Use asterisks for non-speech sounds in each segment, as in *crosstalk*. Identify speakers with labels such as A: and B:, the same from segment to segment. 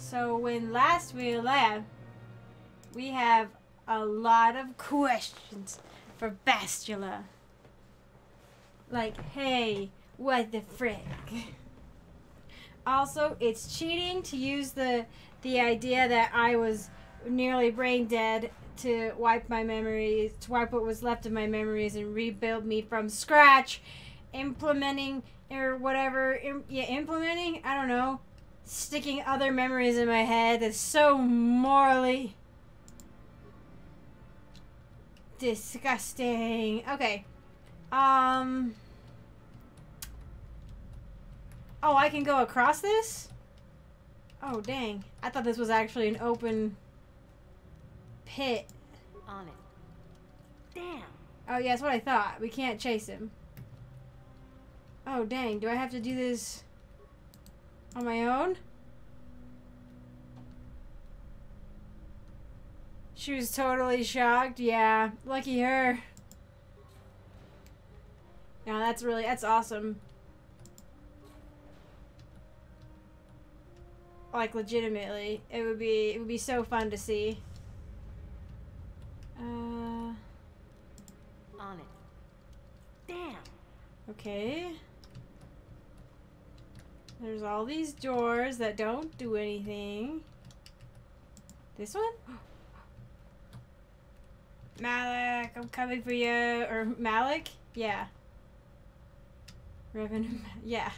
A: So when last we left, we have a lot of questions for Bastila. Like, hey, what the frick? Also, it's cheating to use the the idea that I was nearly brain dead to wipe my memories, to wipe what was left of my memories and rebuild me from scratch, implementing or whatever, im- yeah, implementing, I don't know, sticking other memories in my head that's so morally disgusting. Okay. Um Oh, I can go across this? Oh, dang. I thought this was actually an open pit.
B: On it. Damn.
A: Oh, yeah, that's what I thought. We can't chase him. Oh, dang. Do I have to do this on my own? She was totally shocked. Yeah, lucky her. Yeah, that's really, that's awesome. Like, legitimately. It would be, it would be so fun to see. Uh...
B: On it. Damn.
A: Okay. There's all these doors that don't do anything. This one? *gasps* Malik, I'm coming for you. Or Malik? Yeah. Revan, *laughs* yeah.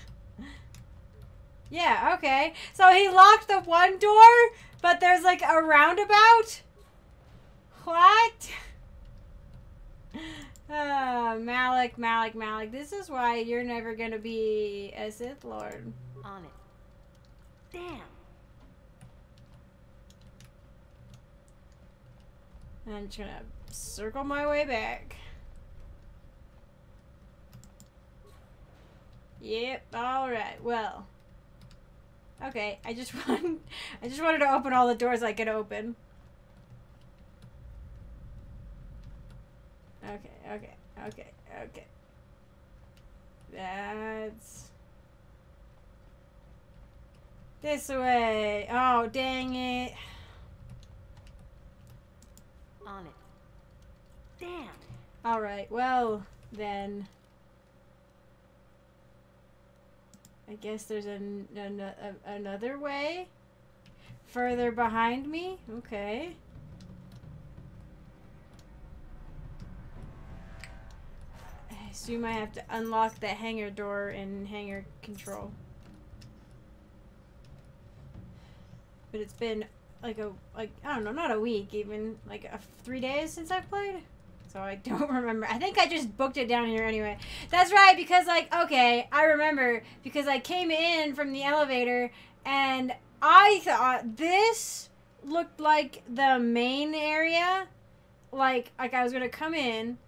A: Yeah, okay. So he locked the one door, but there's like a roundabout? What? Uh, *laughs* Malik, Malik, Malik. This is why you're never gonna be a Sith Lord.
B: On it. Damn.
A: I'm just gonna circle my way back. Yep, alright, well. Okay, I just *laughs* want I just wanted to open all the doors I could open. Okay, okay, okay, okay. That's this way. Oh, dang it.
B: On it. Damn.
A: All right. Well, then. I guess there's an, an, a, another way. Further behind me. Okay. I assume I have to unlock the hangar door in hangar control. But it's been like a like I don't know, not a week, even like a, three days since I've played. So I *laughs* don't remember. I think I just booked it down here anyway. That's right, because like okay, I remember because I came in from the elevator and I thought this looked like the main area. Like like I was gonna come in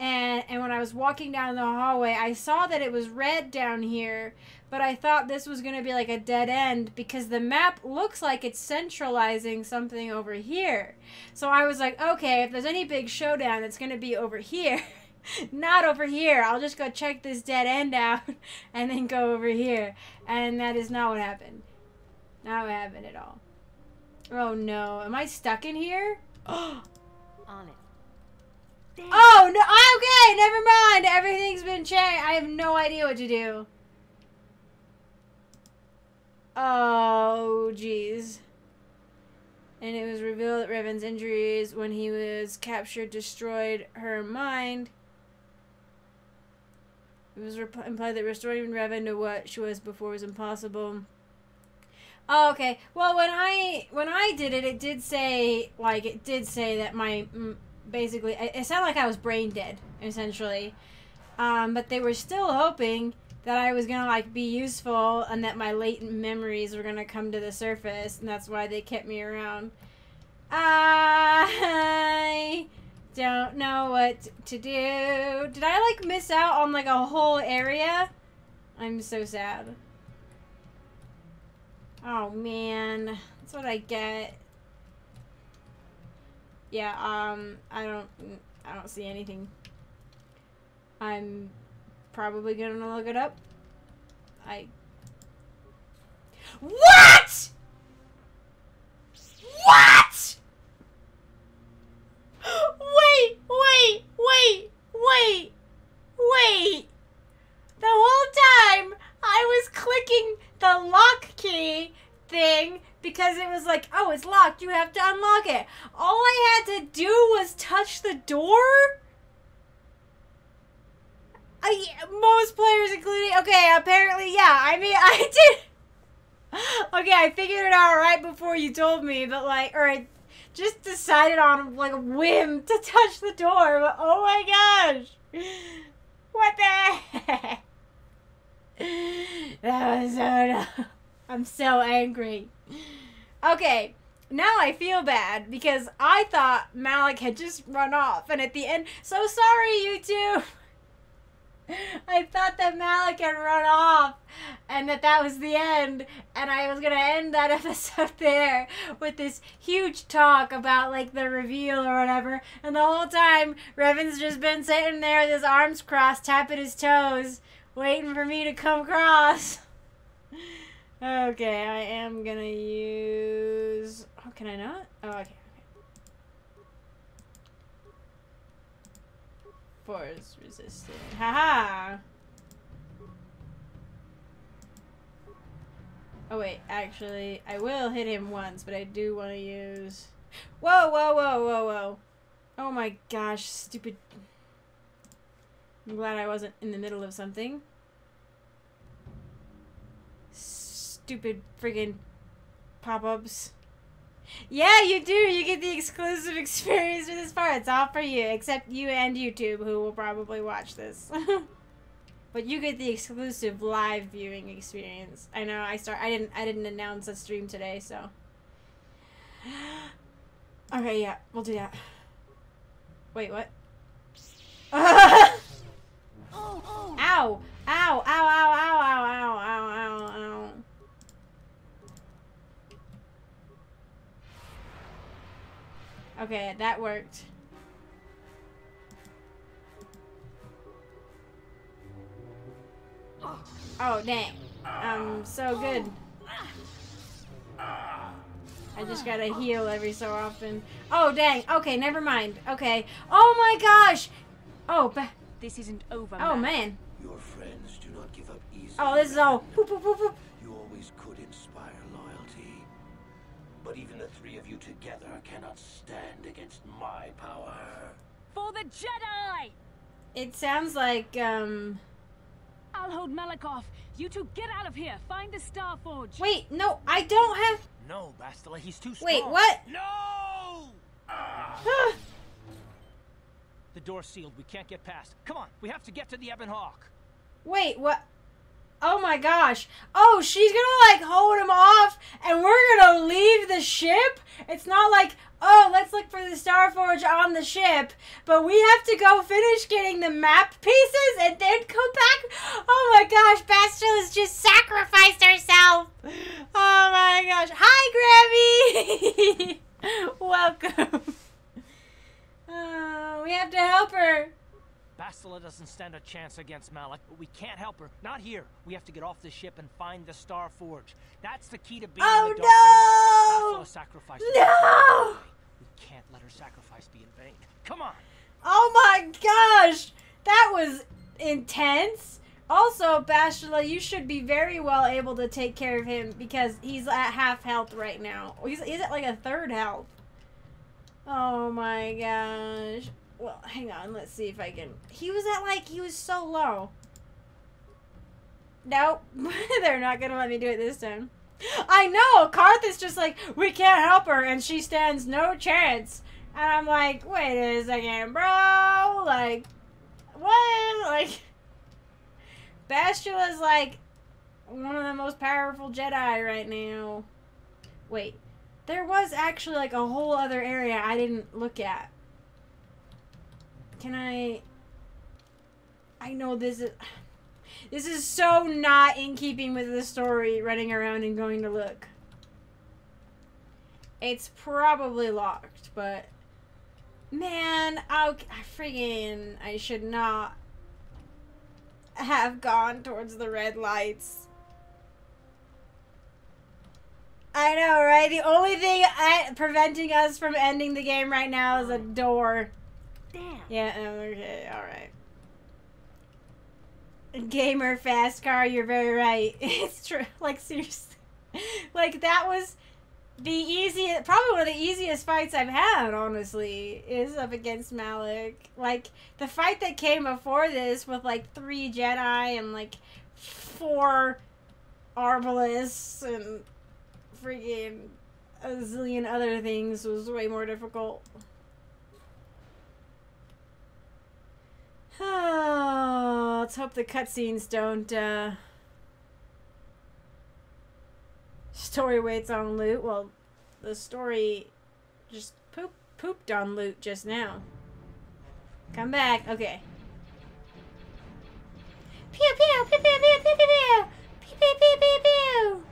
A: and and when I was walking down the hallway, I saw that it was red down here, but I thought this was going to be like a dead end because the map looks like it's centralizing something over here. So I was like, okay, if there's any big showdown, it's going to be over here. *laughs* Not over here. I'll just go check this dead end out *laughs* and then go over here. And that is not what happened. Not what happened at all. Oh no. Am I stuck in here? *gasps*
B: On it.
A: Oh no! Okay, never mind. Everything's been changed. I have no idea what to do. Oh, jeez. And it was revealed that Revan's injuries when he was captured destroyed her mind. It was implied that restoring Revan to what she was before was impossible. Oh, okay. Well, when I when I did it, it did say like it did say that my basically it, sounded like I was brain dead essentially. Um, but they were still hoping that I was gonna like be useful and that my latent memories were gonna come to the surface, and that's why they kept me around. I don't know what to do. Did I like miss out on like a whole area? I'm so sad. Oh man, that's what I get yeah, um, I don't, I don't see anything. I'm probably gonna look it up. I. What? What? Wait, wait, wait, wait, wait. The whole time I was clicking the lock key thing because it was like, oh, it's locked. You have to unlock it. All I had to do was touch the door. I, most players, including okay, apparently, yeah. I mean, *laughs* I did. Okay, I figured it out right before you told me, but like, or I just decided on like a whim *laughs* to touch the door. But oh my gosh, what the heck? *laughs* That was so. dumb. I'm so angry. Okay, now I feel bad because I thought Malik had just run off, and at the end, so sorry, you two. *laughs* I thought that Malik had run off and that that was the end and I was going to end that *laughs* episode there with this huge talk about like the reveal or whatever and the whole time Revan's just been sitting there with his arms crossed tapping his toes waiting for me to come across. *laughs* Okay, I am to use Oh, can I not? Oh, okay. Force resistant. Haha! Oh wait, actually, I will hit him once, but I do want to use... Whoa, whoa, whoa, whoa, whoa. Oh my gosh, stupid... I'm glad I wasn't in the middle of something. Stupid friggin' pop-ups. Yeah, you do. You get the exclusive *laughs* experience for this part. It's all for you, except you and YouTube, who will probably watch this. *laughs* but you get the exclusive live viewing experience. I know. I start. I didn't. I didn't announce a stream today, so. *gasps* Okay. Yeah, we'll do that. Wait. What? *laughs* Oh, oh. Ow! Ow! Ow! Ow! Ow! Ow! Ow! Ow! Ow! Ow! Okay, that worked. Oh, dang. I'm so good. I just gotta heal every so often. Oh, dang. Okay, never mind. Okay. Oh my gosh! Oh, ba-
B: This isn't over.
A: oh
B: Matt.
A: man.
C: Your friends do not give up easily.
A: Oh, this is all. Boop, boop, boop,
C: of you together cannot stand against my power.
B: For the Jedi!
A: It sounds like, um.
B: I'll hold Malak off. You two get out of here. Find the Star Forge.
A: Wait, no, I don't have.
D: No, Bastila, he's too strong.
A: Wait, what?
D: No! The door's sealed. We can't get past. Come on, we have to get to the Ebon Hawk.
A: Wait, what? Oh my gosh. Oh, she's gonna like hold him off and we're gonna leave the ship? It's not like, oh, let's look for the Star Forge on the ship, but we have to go finish getting the map pieces and then come back? Oh my gosh, Bastila's just sacrificed herself. Oh my gosh. Hi, Grammy. *laughs* Welcome. Uh, *laughs* we have to help her.
D: Bastila doesn't stand a chance against Malik, but we can't help her. Not here. We have to get off the ship and find the Star Forge. That's the key to beating
A: Oh,
D: the Dark
A: no!
D: Bastila sacrificed
A: No!
D: We can't let her sacrifice be in vain. Come on.
A: Oh my gosh! That was intense. Also, Bastila, you should be very well able to take care of him because he's at half health right now. He's, he's at like a third health. Oh my gosh. Well, hang on. Let's see if I can. He was at like, he was so low. Nope. *laughs* They're not going to let me do it this time. I know. Carth is just like, we can't help her and she stands no chance. And I'm like, wait a second, bro. Like, what? *laughs* Like, Bastila's like one of the most powerful Jedi right now. Wait, there was actually like a whole other area I didn't look at. Can I? I know this is. This is so not in keeping with the story running around and going to look. It's probably locked, but man, I freaking I should not have gone towards the red lights. I know, right? The only thing preventing us from ending the game right now is a door.
B: Damn.
A: Yeah, oh, okay, alright. Gamer fast car, you're very right. *laughs* It's true. Like, seriously. *laughs* like that was the easiest, probably one of the easiest fights I've had. Honestly, is up against Malik. Like the fight that came before this with like three Jedi and like four Arbalists and freaking a zillion other things was way more difficult. Oh, let's hope the cutscenes don't, uh... Story waits on loot. Well, the story just poop pooped on loot just now. Come back. Okay. Pew pew pew pew pew pew pew pew pew pew pew pew pew.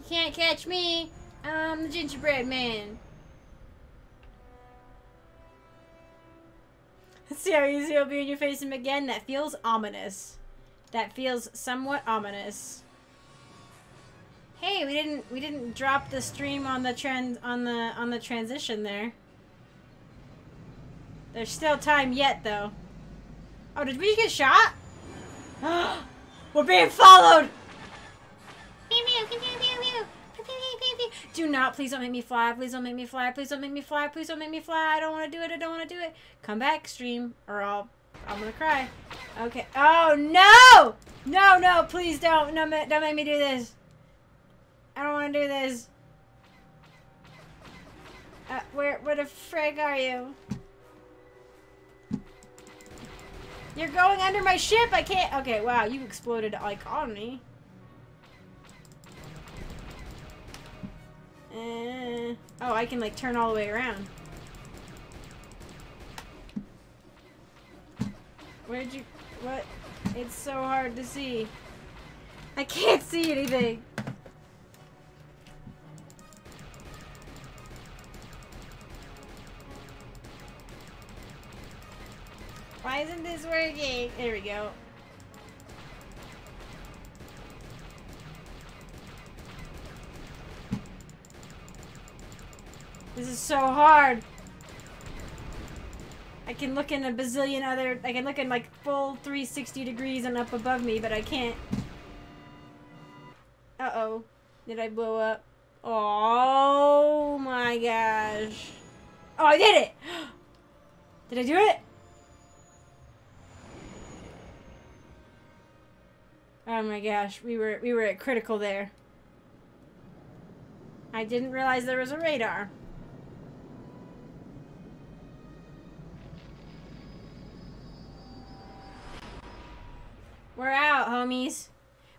A: You can't catch me. I'm the gingerbread man. See how easy it'll be when you face him again. That feels ominous. That feels somewhat ominous. Hey, we didn't we didn't drop the stream on the trend on the on the transition there. There's still time yet though. Oh, did we get shot? *gasps* We're being followed. Pew, pew, pew. Do not, please don't make me fly. Please don't make me fly. Please don't make me fly. Please don't make me fly. I don't want to do it. I don't want to do it. Come back, stream, or I'll, I'm gonna cry. Okay. Oh no! No, no, please don't. No, don't make me do this. I don't want to do this. Uh, where, where the frig are you? You're going under my ship. I can't. Okay, wow, you exploded like on me. Uh, oh, I can like turn all the way around. Where'd you? What? It's so hard to see. I can't see anything. Why isn't this working? There we go. This is so hard. I can look in a bazillion other, I can look in like full 360 degrees and up above me, but I can't. Uh-oh. Did I blow up? Oh my gosh. Oh, I did it! *gasps* Did I do it? Oh my gosh, we were we were at critical there. I didn't realize there was a radar. We're out, homies.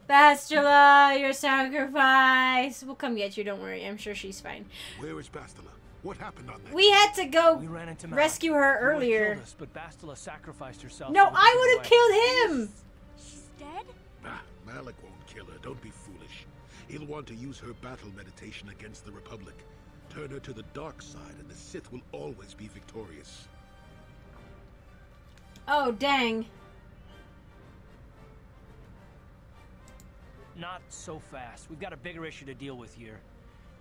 A: Bastila, your sacrifice. We'll come get you, don't worry. I'm sure she's fine.
E: Where is Bastila? What happened on that?
A: We had to go
D: We ran into
A: rescue her
D: He
A: earlier.
D: us, but Bastila sacrificed herself.
A: No, I would have killed him.
B: She's dead?
E: Ah, Malik won't kill her. Don't be foolish. He'll want to use her battle meditation against the Republic. Turn her to the dark side, and the Sith will always be victorious.
A: Oh, dang.
D: Not so fast. We've got a bigger issue to deal with here.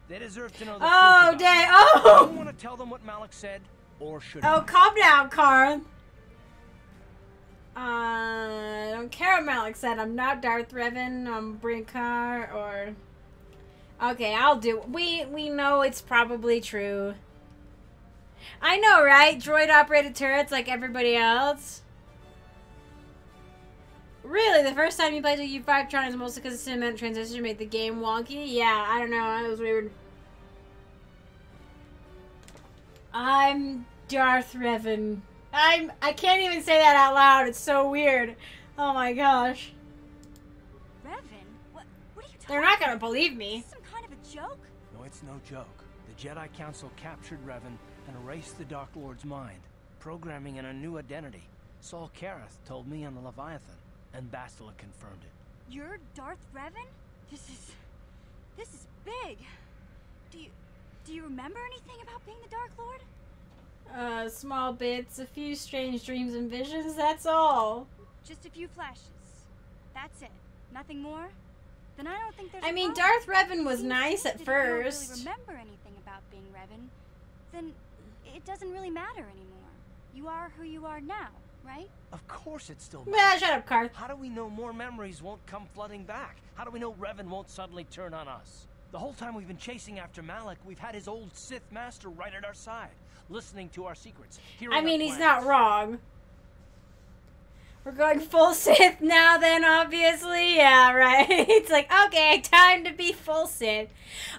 D: They deserve to know the
A: Oh, day.
D: Oh! Do you
A: Oh!
D: want to tell them what Malik said, or should
A: Oh,
D: I?
A: calm down, Carth. Uh, I don't care what Malik said. I'm not Darth Revan. I'm Brinkar or. Okay, I'll do. We we know it's probably true. I know, right? Droid operated turrets like everybody else. Really, the first time you played with U5 Tron is mostly because the cinematic transition made the game wonky. Yeah, I don't know. It was weird. I'm Darth Revan. I'm. I can't even say that out loud. It's so weird. Oh my gosh.
B: Revan? What, what are you talking
A: They're not gonna believe me.
B: Is some kind of a joke?
D: No, it's no joke. The Jedi Council captured Revan and erased the Dark Lord's mind, programming in a new identity. Saul Karath told me on the Leviathan, and Bastila confirmed it.
B: You're Darth Revan? This is... This is big. Do you... Do you remember anything about being the Dark Lord?
A: Uh, small bits, a few strange dreams and visions. That's all.
B: Just a few flashes. That's it. Nothing more? Then I don't think there's
A: I mean. Darth Revan was nice at
B: first. if you don't really remember anything about being Revan, then it doesn't really matter anymore. You are who you are now, right?
D: Of course it still
A: Nah,
D: matters.
A: shut up, Carth.
D: How do we know more memories won't come flooding back? How do we know Revan won't suddenly turn on us? The whole time we've been chasing after Malik, we've had his old Sith master right at our side, listening to our secrets. hearing
A: I mean, he's
D: plans.
A: not wrong. We're going full Sith now, then, obviously. Yeah, *laughs* right. it's like, okay, time to be full Sith.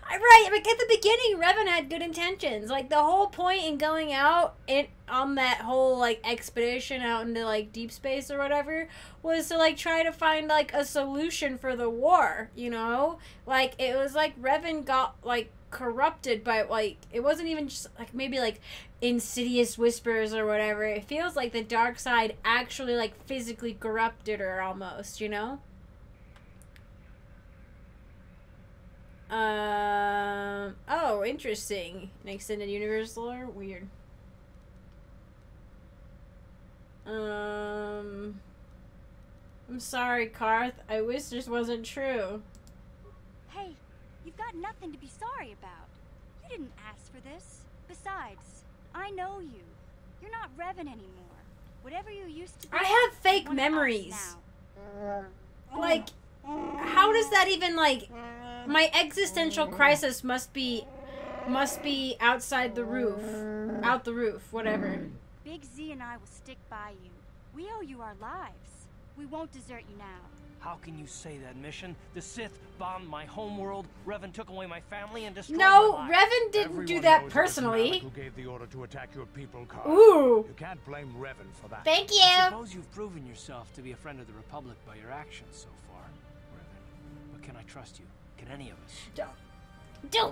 A: Right, like at the beginning, Revan had good intentions. Like, the whole point in going out in, on that whole, like, expedition out into, like, deep space or whatever was to, like, try to find, like, a solution for the war, you know? Like, it was like Revan got, like, corrupted by, like, it wasn't even just, like, maybe, like, insidious whispers or whatever. It feels like the dark side actually like physically corrupted her almost, you know? Um oh, interesting. An extended universe lore? Weird. Um I'm sorry, Carth. I wish this wasn't true.
B: You've got nothing to be sorry about. You didn't ask for this. Besides, I know you. You're not Revan anymore. Whatever you used to be.
A: I have fake
B: one of us
A: memories. Like how does that even like my existential crisis must be must be outside the roof. Out the roof, whatever.
B: Big Z and I will stick by you. We owe you our lives. We won't desert you now.
D: How can you say that, Mission? The Sith bombed my homeworld, Revan took away my family, and destroyed
A: No,
D: my life.
A: Revan didn't
F: Everyone
A: do that
F: it
A: personally.
F: Who gave the order to attack your people, Carth?
A: Ooh.
F: You can't blame Revan for that.
A: Thank you.
D: I suppose you've proven yourself to be a friend of the Republic by your actions so far, Revan. But can I trust you? Can any of us?
A: Don't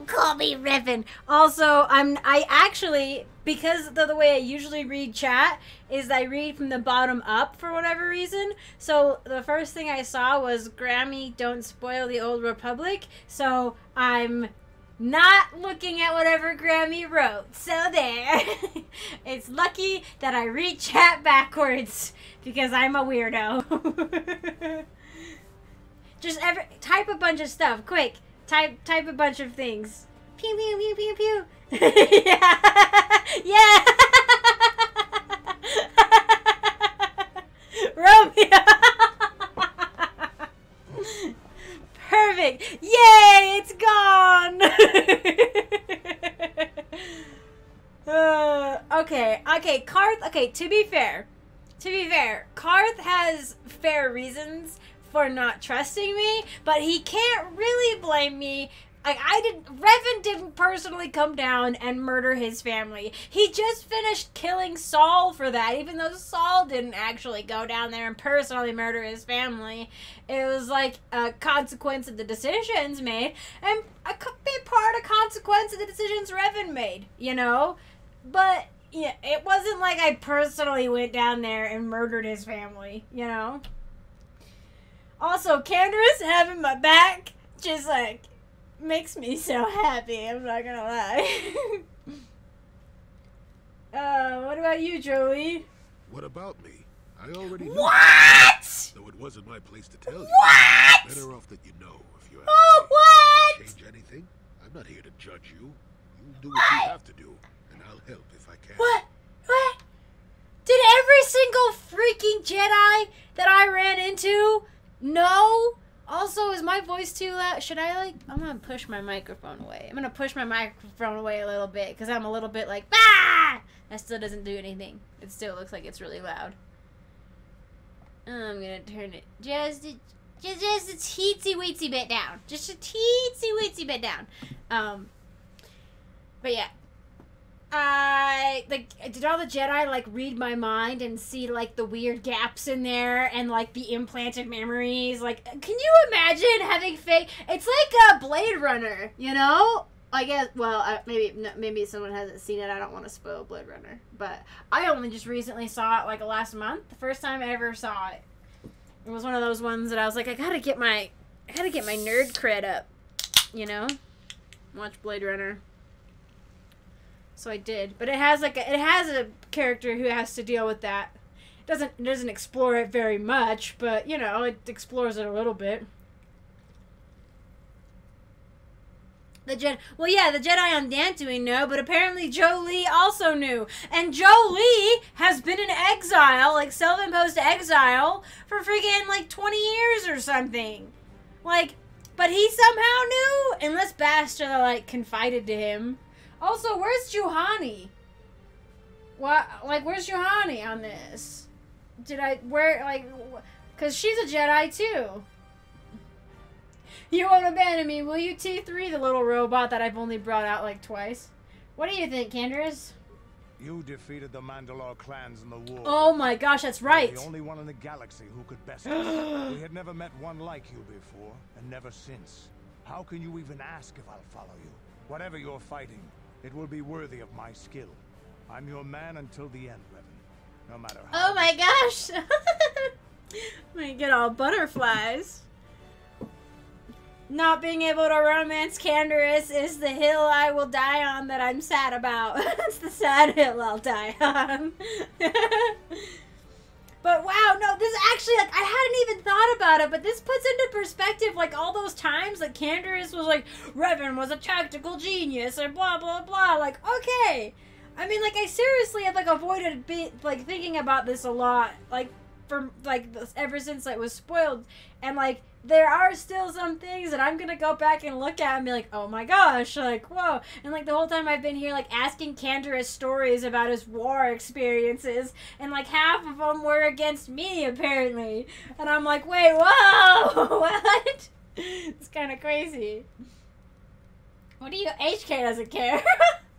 A: call me Revan. Also, I'm I actually because of the way I usually read chat is I read from the bottom up for whatever reason. So the first thing I saw was Grammy don't spoil the old republic. So I'm not looking at whatever Grammy wrote. So there. *laughs* it's lucky that I read chat backwards because I'm a weirdo. *laughs* Just every type a bunch of stuff, quick. Type type a bunch of things. Pew pew pew pew pew. *laughs* yeah, yeah. *laughs* Romeo. *laughs* Perfect. Yay! It's gone. uh, okay. Okay. Carth. Okay. To be fair, to be fair, Carth has fair reasons for not trusting me, but he can't really blame me. Like I didn't Revan didn't personally come down and murder his family. He just finished killing Saul for that, even though Saul didn't actually go down there and personally murder his family. It was like a consequence of the decisions made, and a big part of consequence of the decisions Revan made, you know? But yeah, it wasn't like I personally went down there and murdered his family, you know? Also, Candace having my back just like makes me so happy, I'm not gonna lie. *laughs* uh, what about you, Jolee?
E: What about me? I already knew.
A: What?
E: Though it wasn't my place to tell you.
A: What?
E: Better off that you know if you ask
A: Oh, what?
E: Change anything? I'm not here to judge you. You do what you have to do, and I'll help if I can.
A: What? What? Did every single freaking Jedi that I ran into know? Also, is my voice too loud? Should I like? I'm gonna push my microphone away. I'm gonna push my microphone away a little bit because I'm a little bit like ah. That still doesn't do anything. It still looks like it's really loud. I'm gonna turn it just a, just just a teensy weensy bit down. Just a teensy weensy bit down. Um. But yeah, I like did all the Jedi like read my mind and see like the weird gaps in there and like the implanted memories. Like, can you imagine having fake? It's like a Blade Runner, you know? I guess. Well, maybe maybe someone hasn't seen it. I don't want to spoil Blade Runner, but I only just recently saw it like last month. The first time I ever saw it. It was one of those ones that I was like, I gotta get my, I gotta get my nerd cred up, you know. Watch Blade Runner. So I did, but it has like a, it has a character who has to deal with that. It doesn't it doesn't explore it very much, but you know it explores it a little bit. The Jedi. Well, yeah, the Jedi on Dantooine know, but apparently Jolee also knew, and Jolee has been in exile, like self-imposed exile, for freaking like twenty years or something. Like, but he somehow knew, unless Bastila like confided to him. Also, where's Juhani? What? Like, where's Juhani on this? Did I where like? Cause she's a Jedi too. You won't abandon me, will you, T3, the little robot that I've only brought out like twice? What do you think, Canderous?
F: You defeated the Mandalore clans in the war.
A: Oh my gosh, that's right.
F: You're the only one in the galaxy who could best *gasps* us. we had never met one like you before, and never since. How can you even ask if I'll follow you? Whatever you're fighting, it will be worthy of my skill. I'm your man until the end, Revan. No matter how...
A: Oh my gosh! I get all butterflies. Not being able to romance Canderous is the hill I will die on that I'm sad about. *laughs* it's the sad hill I'll die on. *laughs* but wow, no, this actually, like, I hadn't even thought about it, but this puts into perspective, like, all those times that Canderous was like, Revan was a tactical genius, and blah, blah, blah. Like, okay. I mean, like, I seriously have, like, avoided, be- like, thinking about this a lot. Like, from like, ever since it was spoiled. And, like, there are still some things that I'm gonna go back and look at and be like, oh my gosh, like, whoa. And like the whole time I've been here, like, asking Canderous stories about his war experiences, and like half of them were against me, apparently. And I'm like, wait, whoa, *laughs* what? It's kind of crazy. What do you, HK doesn't care.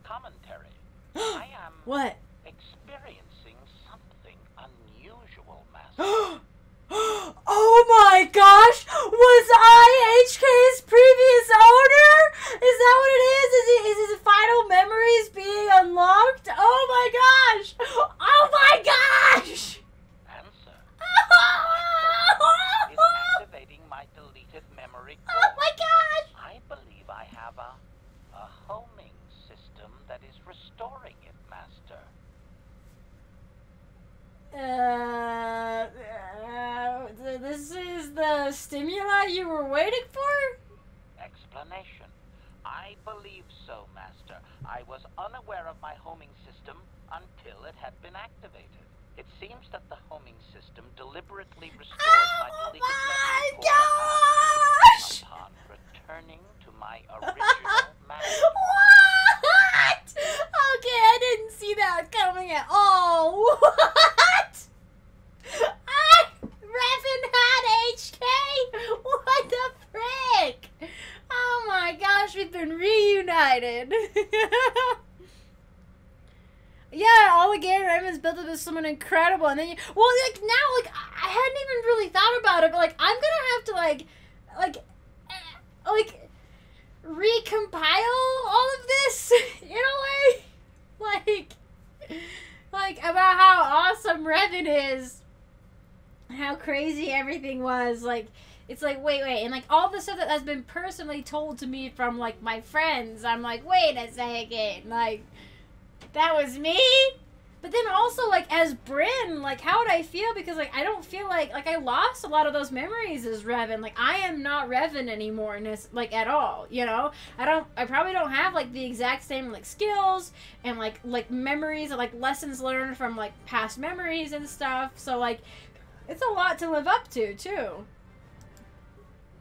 G: Commentary. *gasps* I am.
A: What?
G: Experiencing something unusual, *gasps* Master.
A: Oh my gosh! Was I HK's previous owner? Is that what it is? Is, it, is his final memories being unlocked? Oh my gosh! Oh my gosh!
G: Answer. *laughs*
A: Oh
G: is activating my deleted memory core.
A: my gosh!
G: I believe I have a a homing system that is restoring it, Master.
A: Uh, uh, this is the stimuli you were waiting for?
G: Explanation. I believe so, Master. I was unaware of my homing system until it had been activated. It seems that the homing system deliberately restores my
A: Oh
G: deleted
A: my
G: memory core
A: gosh!
G: upon returning to my original master.
A: What? Okay, I didn't see that coming at all. What? I Revan had HK? What the frick? Oh my gosh, we've been reunited. yeah, all again, Revan's built up as someone incredible, and then you, well, like now, like I hadn't even really thought about it, but like I'm gonna have to like, like, eh, like recompile all of this *laughs* in a way *laughs* like like about how awesome Revan is how crazy everything was like it's like wait wait and like all the stuff that has been personally told to me from like my friends i'm like wait a second like that was me but then also like as Bryn, like how would I feel? Because like I don't feel like like I lost a lot of those memories as Revan. Like I am not Revan anymore, in this, like at all. You know, I don't. I probably don't have like the exact same like skills and like like memories and like lessons learned from like past memories and stuff. So like, it's a lot to live up to too.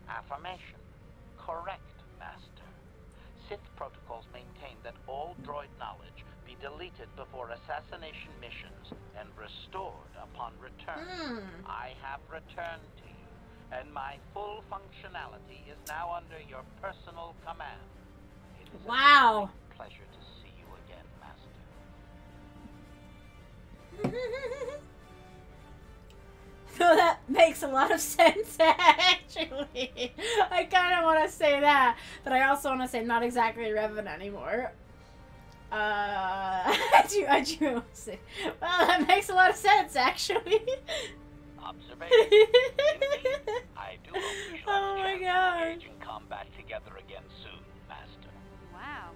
G: Affirmation. Correct, Master. Sith protocols maintain that all droid deleted before assassination missions and restored upon return.
A: Hmm.
G: I have returned to you, and my full functionality is now under your personal command. It is
A: Wow.
G: pleasure to see you again, Master. *laughs*
A: So that makes a lot of *laughs* sense, actually. I kind of want to say that, but I also want to say not exactly Revan anymore. Uh, *laughs* I do, I do want to say. Well, that makes a lot of sense, actually.
G: Observation. *laughs* I do hope we shall
A: Oh
G: have
A: my
G: a chance to
A: gosh.
G: engage in combat together again soon, Master.
B: Wow.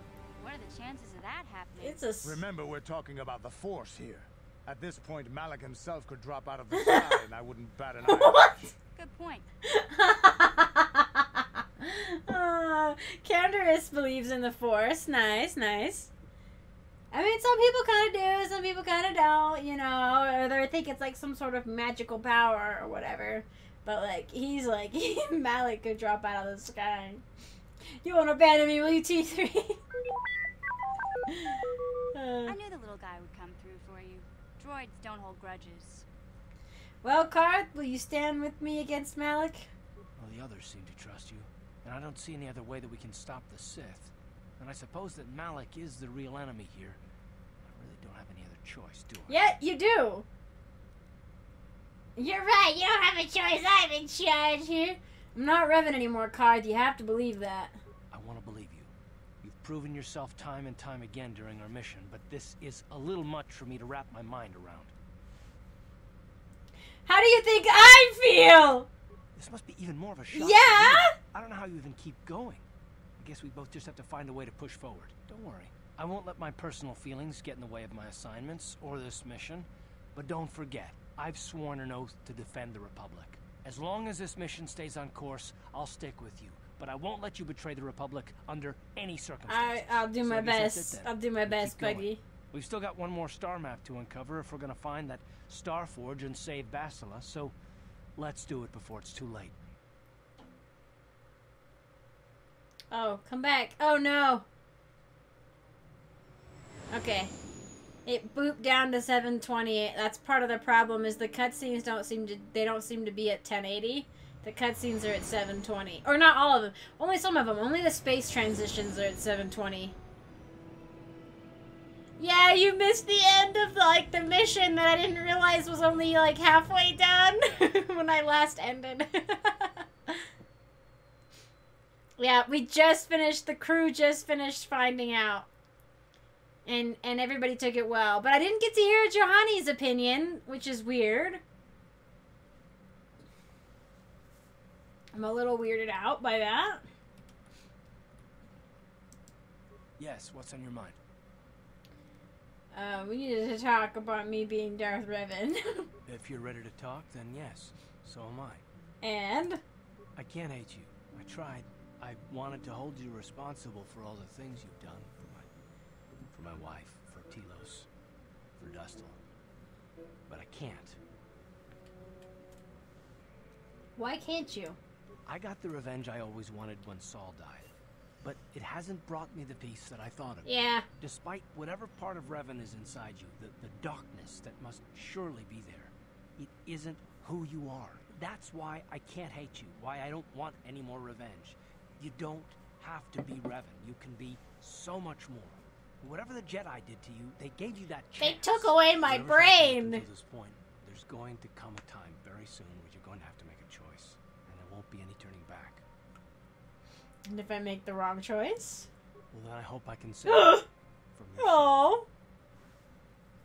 B: What are the chances of that happening?
A: It's a. s-
F: Remember, we're talking about the Force here. At this point, Malik himself could drop out of the *laughs* sky, and I wouldn't bat an eye.
A: What?
B: Good point.
A: Canderous believes in the Force. Nice, nice. I mean, some people kind of do, some people kind of don't, you know, or they think it's like some sort of magical power or whatever. But like, he's like, *laughs* Malik could drop out of the sky. You won't abandon me, will you, T3? *laughs* Uh,
B: I knew the little guy would come through for you. Droids don't hold grudges.
A: well, Carth, will you stand with me against Malik?
D: Well, the others seem to trust you, and I don't see any other way that we can stop the Sith. And I suppose that Malik is the real enemy here. I really don't have any other choice, do I?
A: Yeah, you do. You're right. You don't have a choice. I'm in charge here. I'm not Revan anymore, Carth. You have to believe that.
D: I want to believe you. You've proven yourself time and time again during our mission, but this is a little much for me to wrap my mind around.
A: How do you think I feel?
D: This must be even more of a shock.
A: Yeah?
D: I don't know how you even keep going. I guess we both just have to find a way to push forward. Don't worry. I won't let my personal feelings get in the way of my assignments or this mission. But don't forget, I've sworn an oath to defend the Republic. As long as this mission stays on course, I'll stick with you. But I won't let you betray the Republic under any circumstances.
A: I, I'll do
D: So
A: my best. I'll do my best. Buggy.
D: We've still got one more star map to uncover if we're gonna find that star forge and save Bastila, so let's do it before it's too late.
A: Oh, come back. Oh, no. Okay. It booped down to 720. That's part of the problem is the cutscenes don't seem to they don't seem to be at 1080. The cutscenes are at 720. Or not all of them. Only some of them. Only the space transitions are at 720. Yeah, you missed the end of like the mission that I didn't realize was only like halfway done *laughs* when I last ended. *laughs* yeah, we just finished the crew just finished finding out. And and everybody took it well, but I didn't get to hear Juhani's opinion, which is weird. I'm a little weirded out by that.
D: Yes, what's on your mind?
A: Uh, we needed to talk about me being Darth Revan. *laughs*
D: If you're ready to talk, then yes, so am I.
A: and
D: I can't hate you. I tried. I wanted to hold you responsible for all the things you've done for my, for my wife, for Telos, for Dustil. But I can't.
A: why can't you?
D: I got the revenge I always wanted when Saul died. But it hasn't brought me the peace that I thought it would.
A: Yeah.
D: Despite whatever part of Revan is inside you, the, the darkness that must surely be there, it isn't who you are. That's why I can't hate you, why I don't want any more revenge. You don't have to be Revan. You can be so much more. Whatever the Jedi did to you, they gave you that chance.
A: They took away my
D: Whatever's
A: brain.
D: To this point, there's going to come a time very soon where you're going to have to make a choice, and there won't be any turning back.
A: And if I make the wrong choice?
D: Well, then I hope I can *gasps* save from.
A: Oh.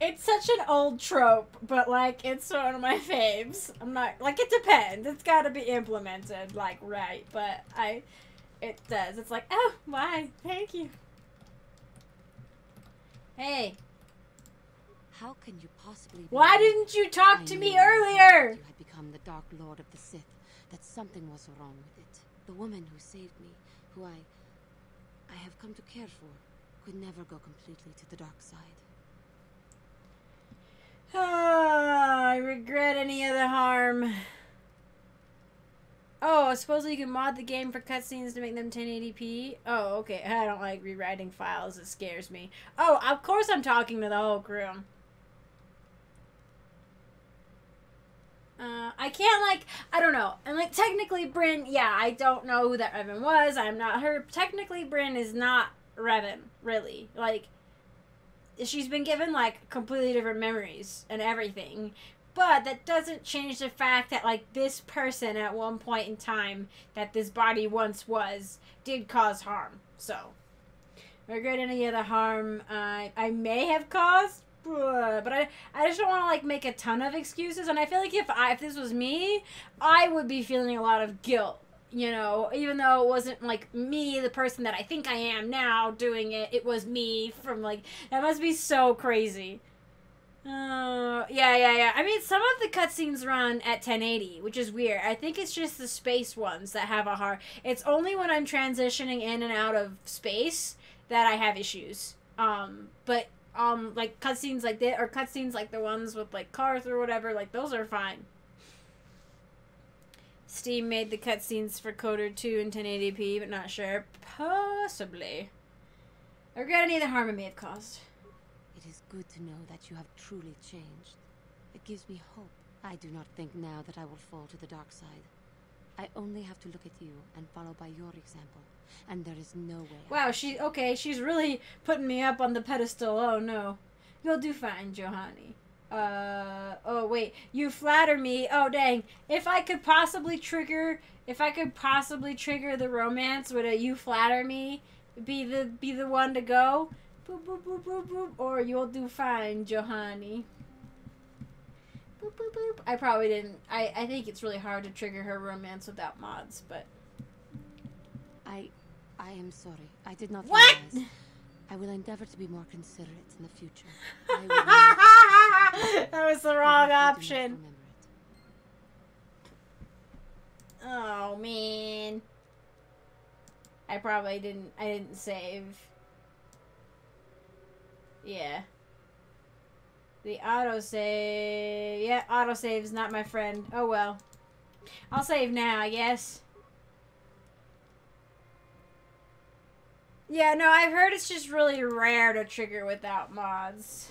A: It's such an old trope, but like it's one of my faves. I'm not like it depends. It's got to be implemented like right, but I it does. It's like, "Oh, why? Thank you." Hey,
H: How can you possibly
A: why didn't you talk
H: I
A: to me
H: in my heart
A: earlier?
H: You had become the Dark Lord of the Sith. That something was wrong with it. The woman who saved me, who I, I have come to care for, could never go completely to the dark side.
A: Ah, I regret any of the harm. Oh, supposedly you can mod the game for cutscenes to make them 1080p. Oh, okay. *laughs* I don't like rewriting files. It scares me. Oh, of course I'm talking to the whole crew. Uh, I can't like I don't know. And like technically Bryn, yeah, I don't know who that Revan was. I'm not her. Technically Bryn is not Revan, really. Like she's been given like completely different memories and everything. But that doesn't change the fact that like this person at one point in time that this body once was did cause harm. So regret any of the harm I I may have caused, uh, but I I just don't want to like make a ton of excuses. And I feel like if I if this was me, I would be feeling a lot of guilt. You know, even though it wasn't like me, the person that I think I am now doing it, it was me from like that must be so crazy. Uh, yeah, yeah, yeah. I mean, some of the cutscenes run at 1080, which is weird. I think it's just the space ones that have a hard. It's only when I'm transitioning in and out of space that I have issues. Um, but um, like cutscenes like that, or cutscenes like the ones with like cars or whatever, like those are fine. Steam made the cutscenes for KOTOR 2 in 1080p, but not sure. Possibly. I regret any of the harm it may have caused.
H: Good to know that you have truly changed. It gives me hope. I do not think now that I will fall to the dark side. I only have to look at you and follow by your example, and there is no way.
A: Wow, she okay. She's really putting me up on the pedestal. Oh no, you'll do fine, Juhani. Uh oh wait, you flatter me. Oh dang, if I could possibly trigger, if I could possibly trigger the romance, would a you flatter me be the be the one to go? Boop boop boop boop boop. Or you'll do fine, Juhani. Boop boop boop. I probably didn't. I I think it's really hard to trigger her romance without mods, but
H: I, I am sorry. I did not
A: What?
H: realize. I will endeavor to be more considerate in the future. I *laughs*
A: that was the wrong
H: if you do not
A: option. Oh man. I probably didn't I didn't save. Yeah. The autosave yeah, autosave is not my friend. Oh well. I'll save now, I guess. Yeah, no, I've heard it's just really rare to trigger without mods.